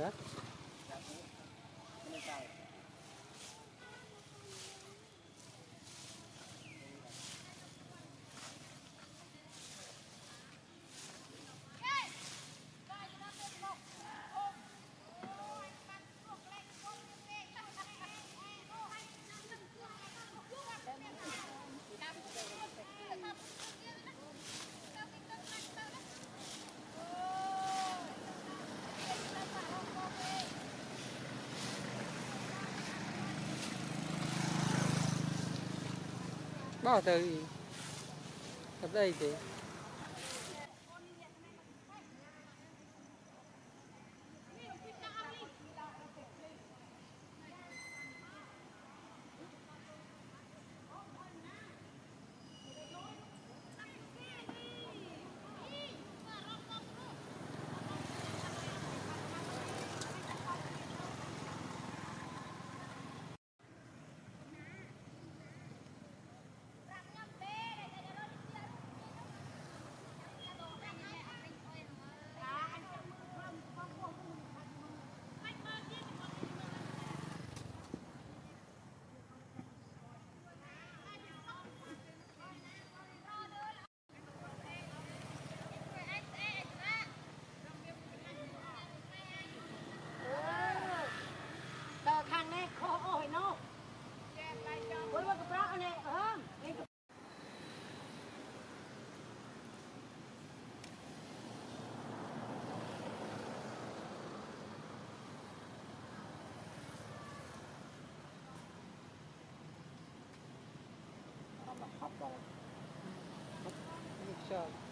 Ja? Bao từ ở đây thì Chao.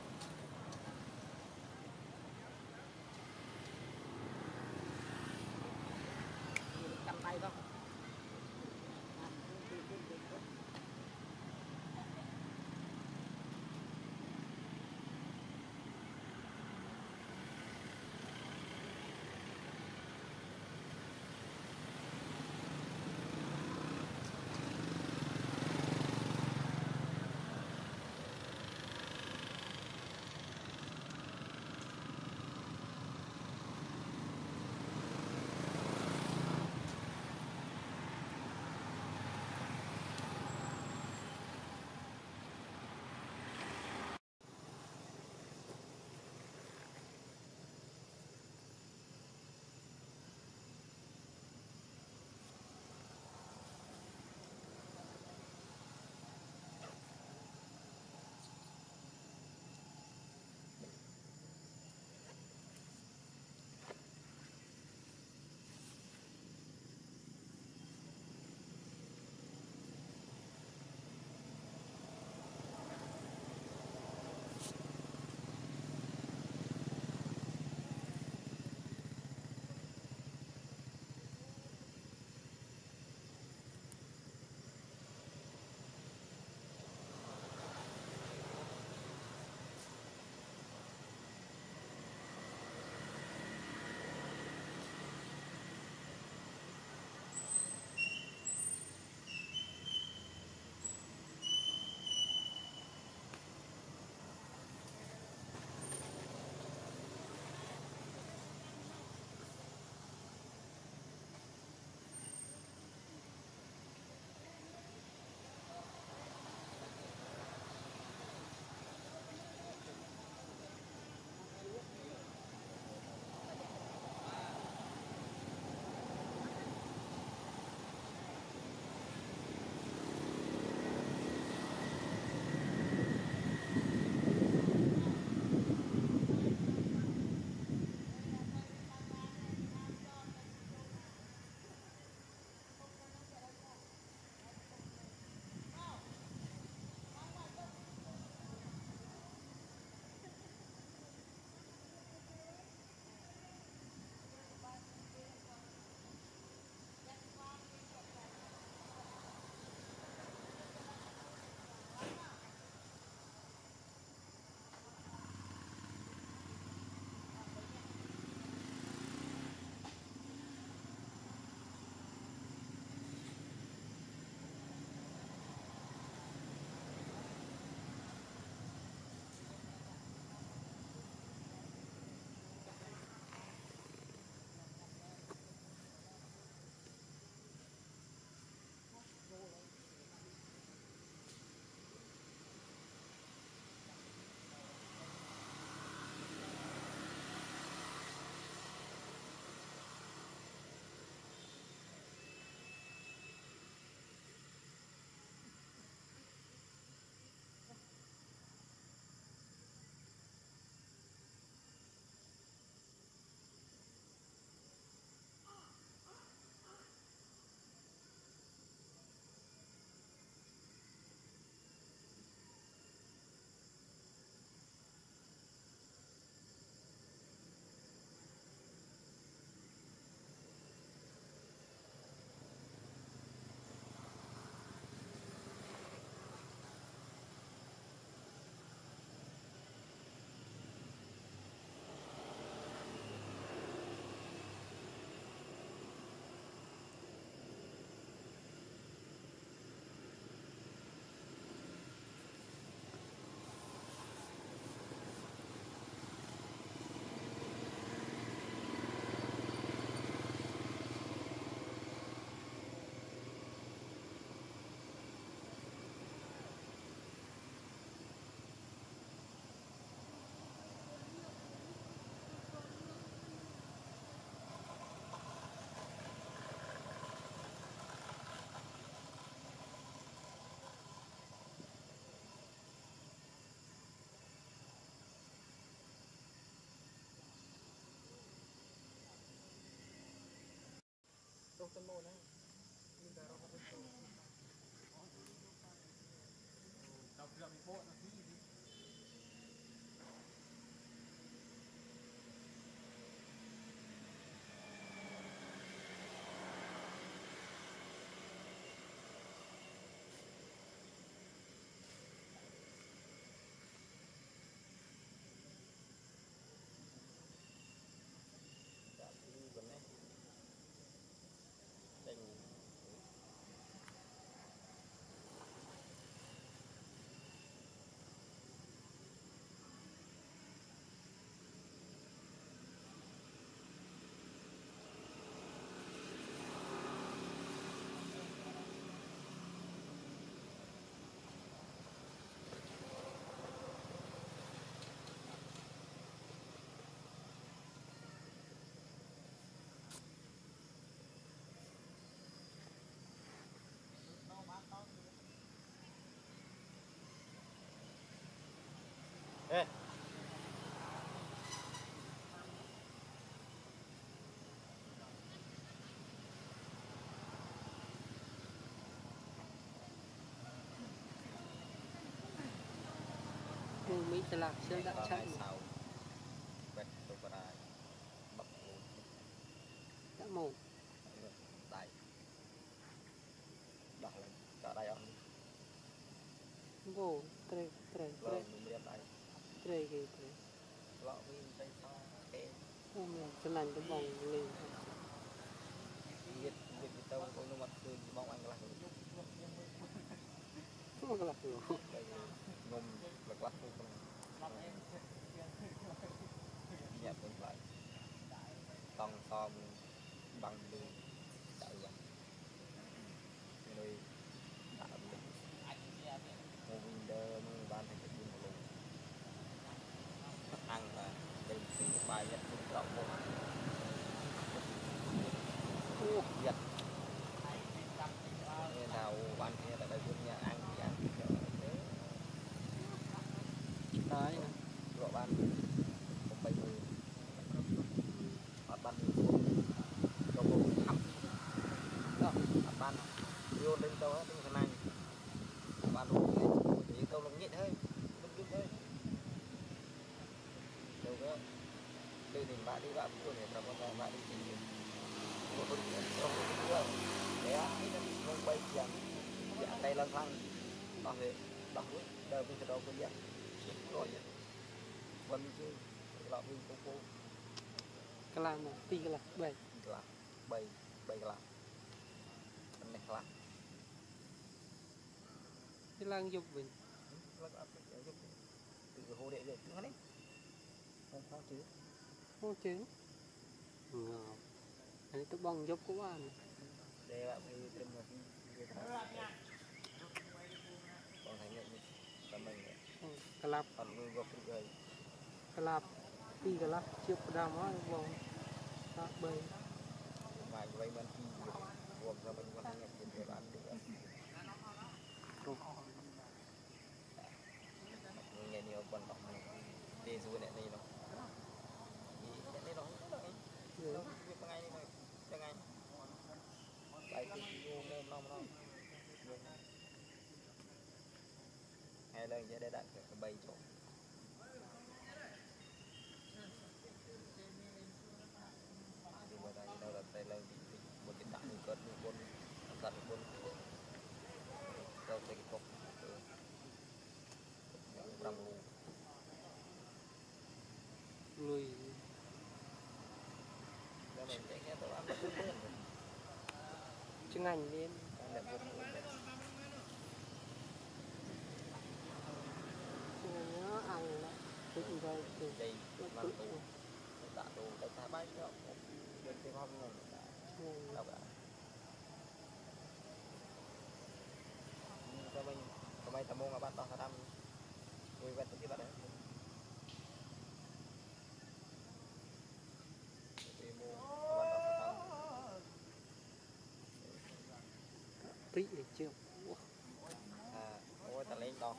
Không tân môn đấy Dạ, Ê, nhưng mỹ tlạc sẽ đã chạy ngày sau. Quét tôi vào đây. Bật vốn. đã mổ Đây. Đặt tre cái tre Lo mình đây sao. Vòng lên. Ngâm lật lắc không còn nhận mình lại. Tòng xòm bằng đường. đại bằng nơi đã mình một mình đơ mình ban thành cái gì một luôn ăn là đây thì bài nhất mình trọng một Ô, giật nên nào ban kia là đây nhà ăn thì ăn kiểu thế đấy nè gọi ban một bảy mươi ở ban một cho cô thăm đó ở ban vô lên đâu hết cái này bạn luôn thì câu lòng nhịn hơi lúc lúc hơi đâu đó đây thì bạn đi bạn cũng để bà con bạn đi chỉ một con chuyện trong cái đường để cái nó bị không quay chèn dạng tay lang thang bằng hệ bằng lúc đời mình đâu có dạng rồi vậy quân chứ lọ mình cũng cố cái làm mà cái làm bảy cái làm bảy bảy cái làm này cái làm Thế lang dục mình. Tự hồ đệ được nữa đấy. Không khó chứ. Không ừ. chứ. Ngờ. Anh tôi bong giúp của anh. Để bạn đi tìm một. Còn thành nhận là mình. Cà lạp. Còn người gọc người. Cà lạp. Đi cà lạp. chiếc có đàm hóa bong. Cà bơi. Mà vậy mình đi. Buồn ra mình còn nhận được ăn được. không nghe nhiều quan trọng này đi du này này nó cái này nó không được rồi Đâu, việc đi thôi, bằng ngày. Đấy, cái vô mồm nó nó. Hai lần sẽ để đặt cái bay chỗ. Thì mà đây đâu là tay lần thì thì một cái đặt một cân một quân, đặt một quân. Đâu tay cái cục. Ừ. Trăm luôn. lùi Cho nên cái nghe tôi ăn nó cũng bớt chân ngành lên Ăn nó ăn đó tự rồi Đây, mà tụ. Tạ đây ta bay cho. Bên cái hôm này. đâu cả cho mình cho mình tamo nga ba to sa dam người vet bạn đấy tí để chưa à ôi ta lên to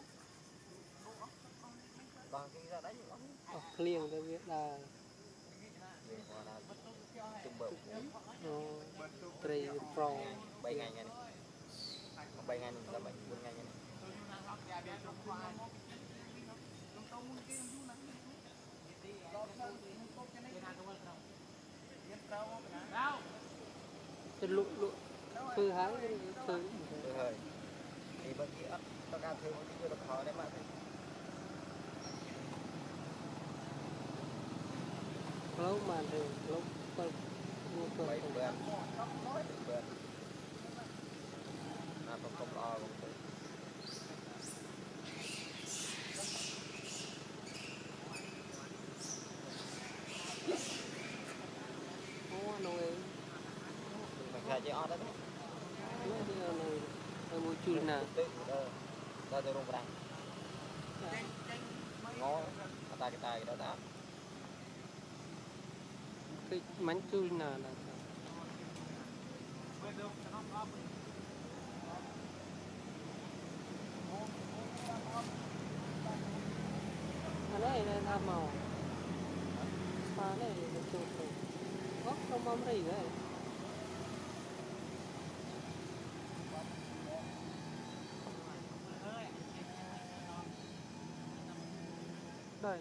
bằng cái ra đấy lắm ở liền tôi biết là người hoa là tung បើក អូត្រីប្រង 3ថ្ងៃថ្ងៃនេះ3ថ្ងៃនេះដល់4ថ្ងៃថ្ងៃនេះ ទៅលក់លក់ ធ្វើហើយធ្វើធ្វើហើយនេះបើគេអត់ត្រូវការធ្វើមកទីយកទៅផលដែរបាទ lâu mà thì lúc bật mua cờ គឺណាដល់ទៅរោងប្រាំងងោអតាកតាគេដល់ដល់គឺមិនជួយណាណាមើលដល់ឆ្នាំអប់អានេះនៅថាមកស្មាននេះទៅទៅអត់ខ្ញុំមករីដែរ ได้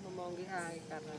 เรามองที่อายกันนะ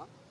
어?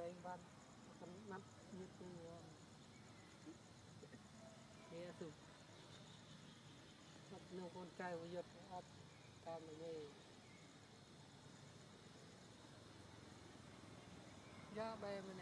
រៀងបានកំណត់ទៀតពីគេទៅមកនៅកូនកែវយត់អត់តាមនេះយ៉ាបែម្នាក់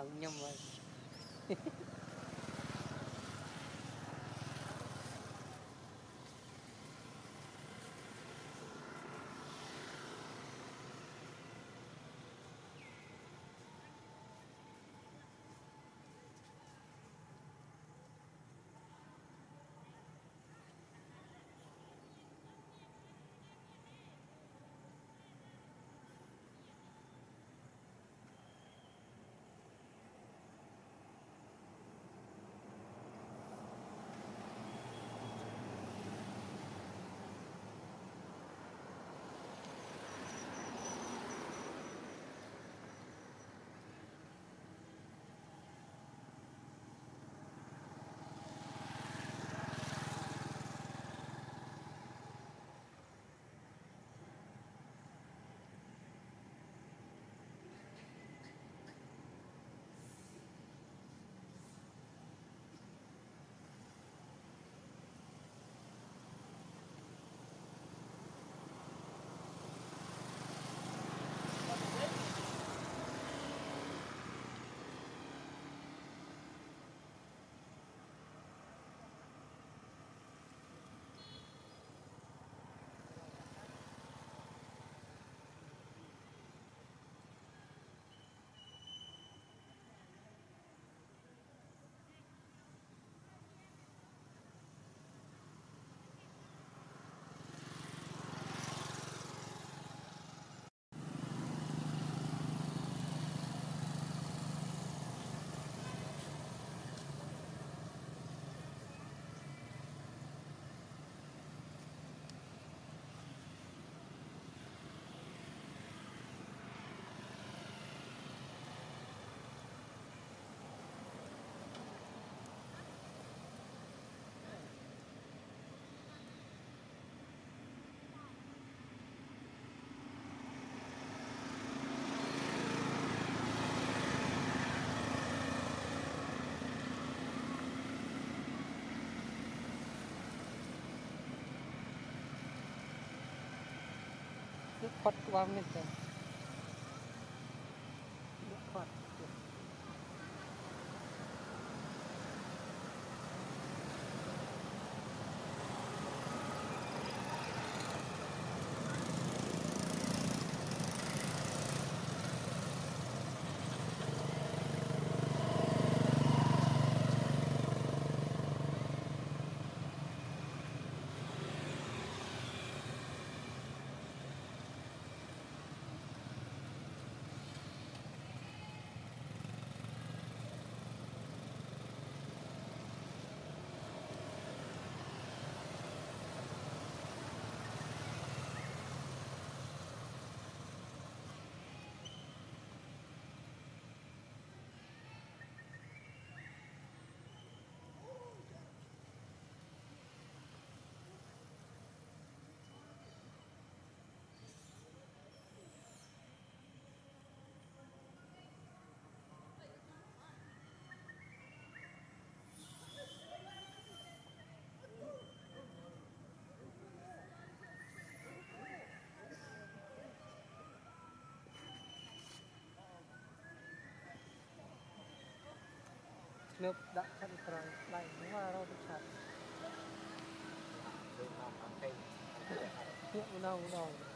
còn nhầm rồi Phật của ba mình Nước đã thân trời Lại đúng là đâu được chặt เดินทางทางไกล Hiện đâu đâu Thì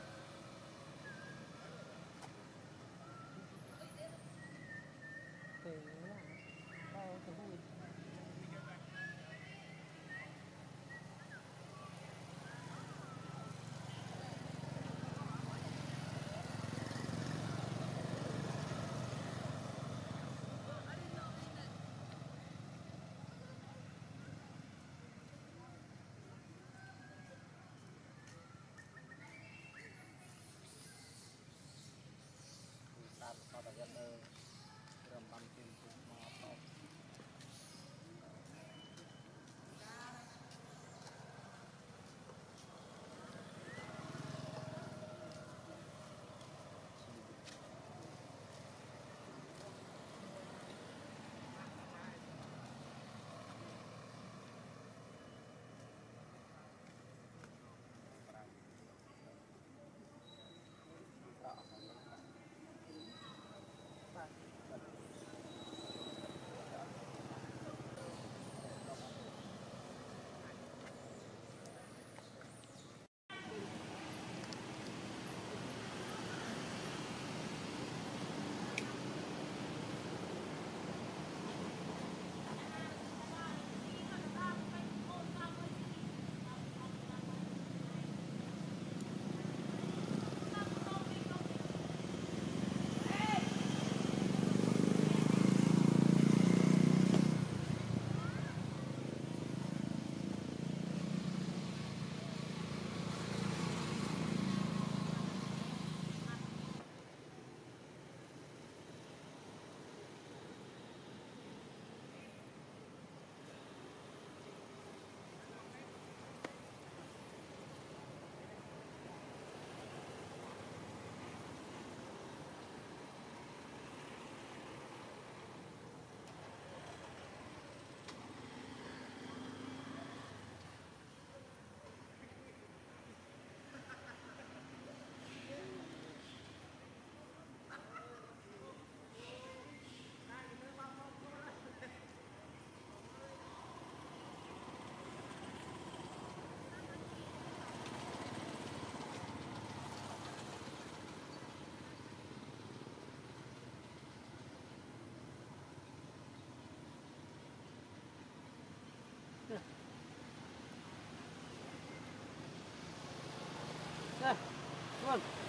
luôn Kok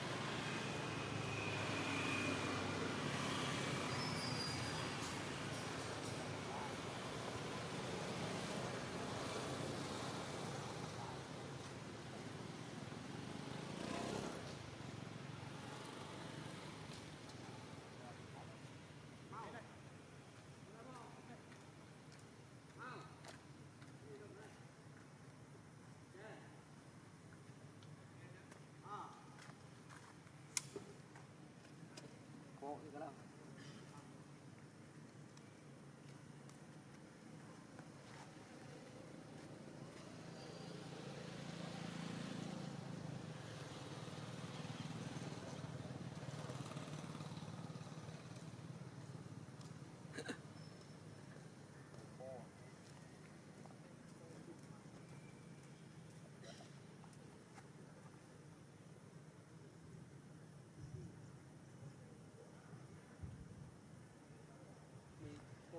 po, ikaw lang.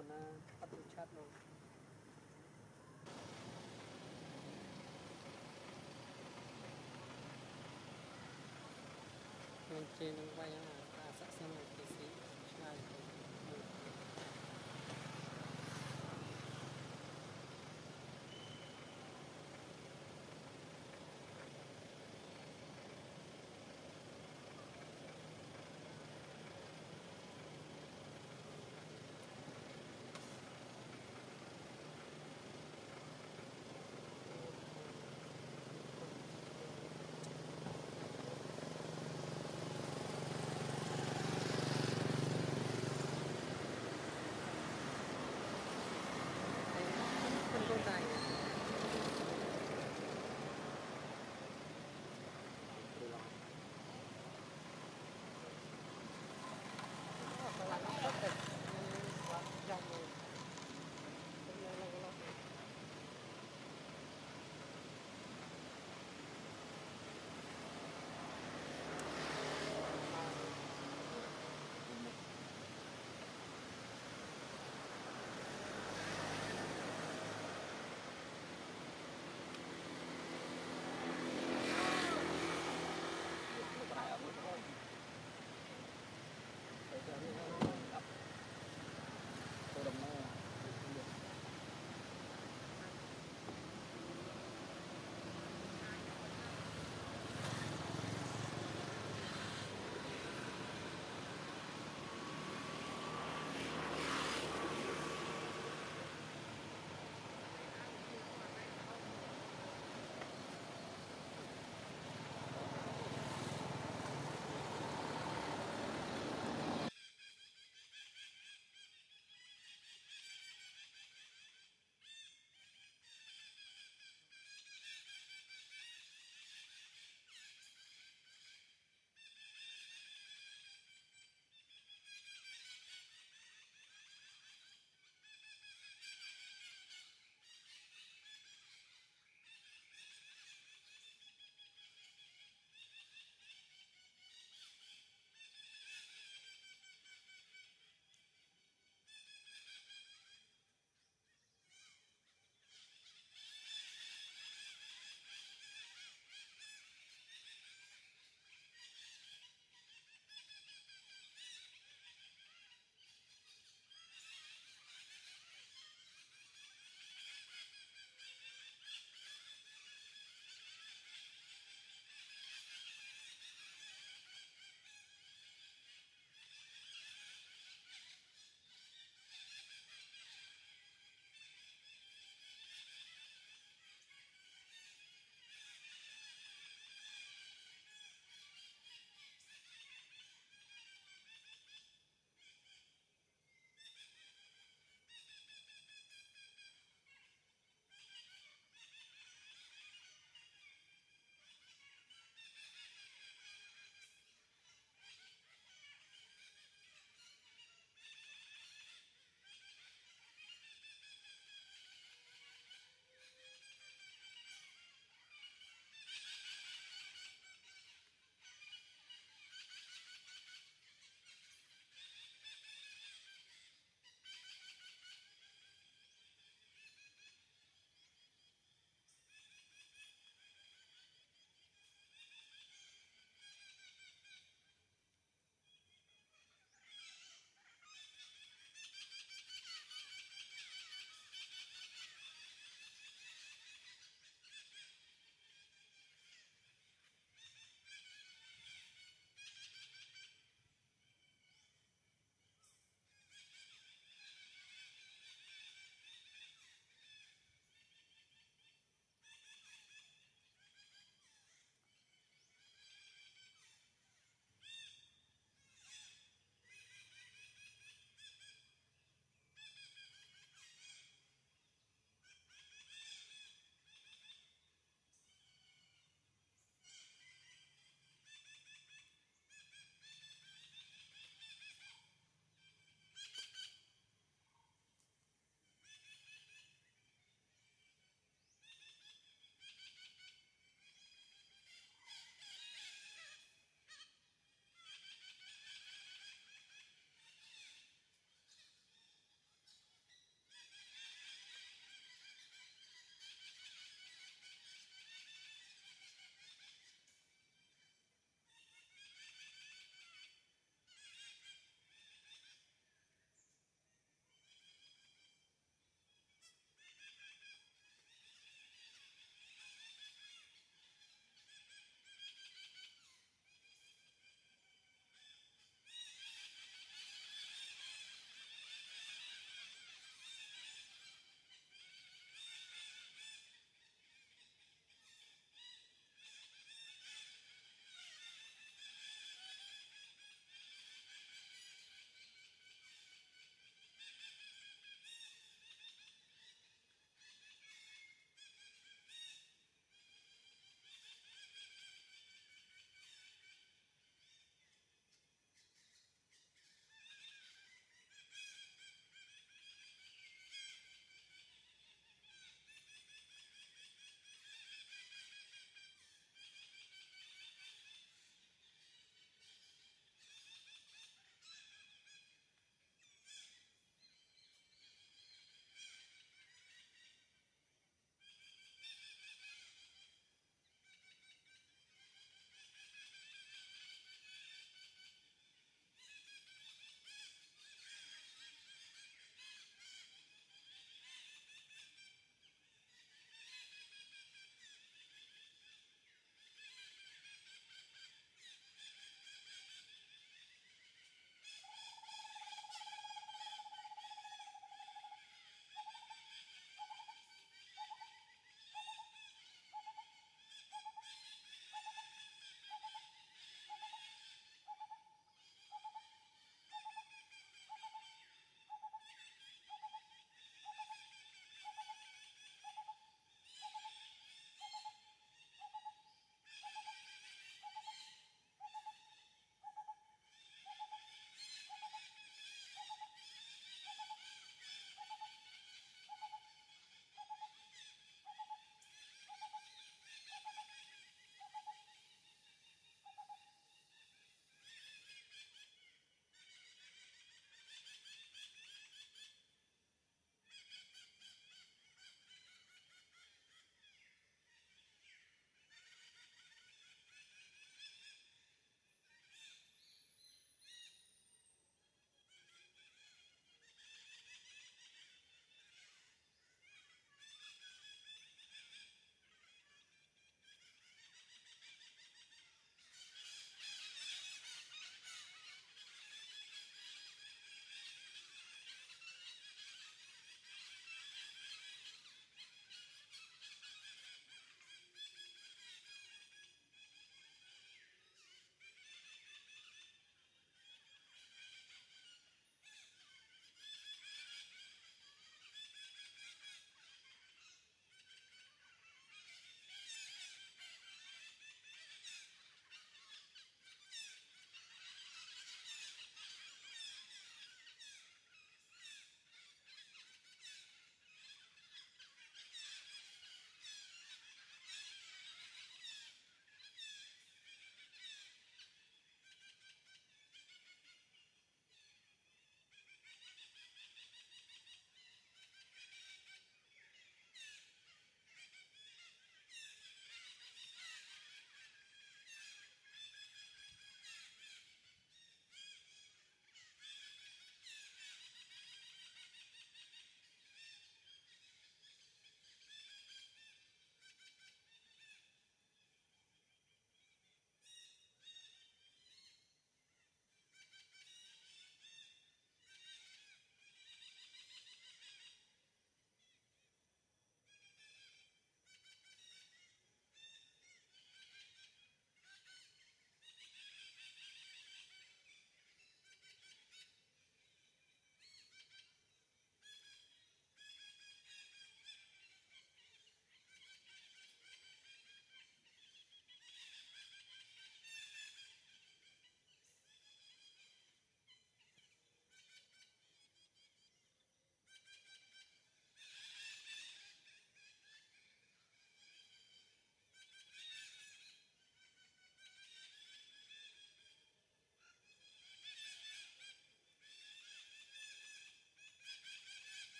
នណាអត់ទៅឆាត់នោះនឹងជេនឹងវាយអាសាក់សិន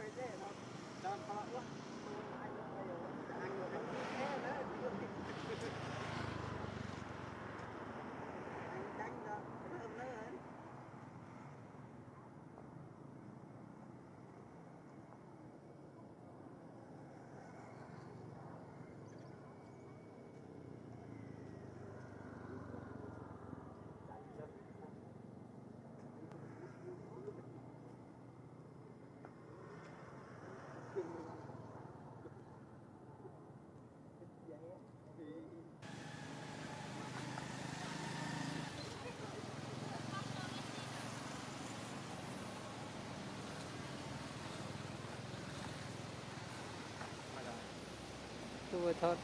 Tôi with hot.